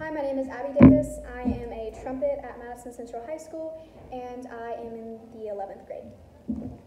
Hi, my name is Abby Davis. I am a trumpet at Madison Central High School, and I am in the 11th grade.